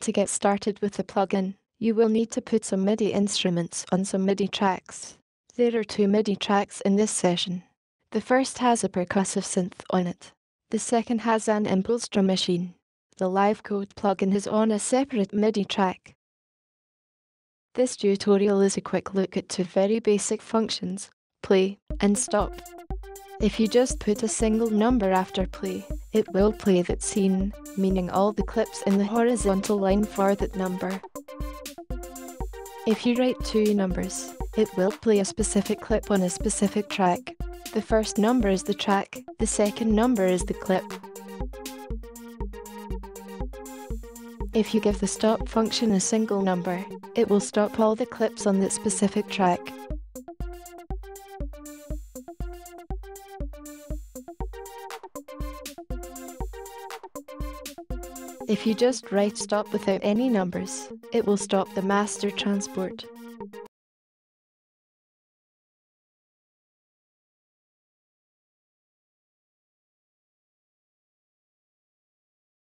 To get started with the plugin, you will need to put some MIDI instruments on some MIDI tracks. There are two MIDI tracks in this session. The first has a percussive synth on it. The second has an impulse drum machine. The live code plugin is on a separate MIDI track. This tutorial is a quick look at two very basic functions, play and stop. If you just put a single number after play, it will play that scene, meaning all the clips in the horizontal line for that number. If you write two numbers, it will play a specific clip on a specific track. The first number is the track, the second number is the clip. If you give the stop function a single number, it will stop all the clips on that specific track. If you just write stop without any numbers, it will stop the master transport.